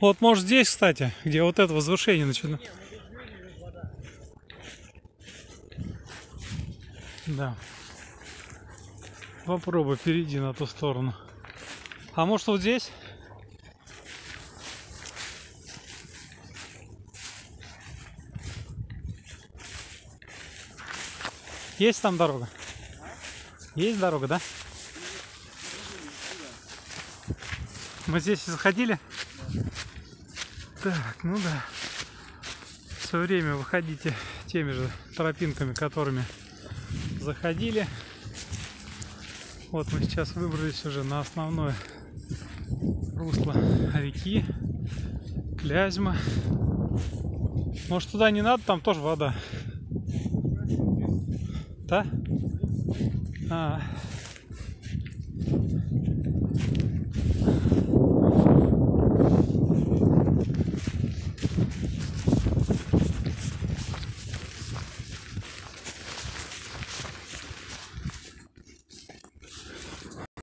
Вот, может, здесь, кстати, где вот это возвышение начинается. Да. Попробуй, перейди на ту сторону. А может, вот здесь? Есть там дорога? Есть дорога, да? Мы здесь заходили? Так, ну да. Все время выходите теми же тропинками, которыми заходили. Вот мы сейчас выбрались уже на основное русло реки Клязьма. Может туда не надо, там тоже вода. Да? А,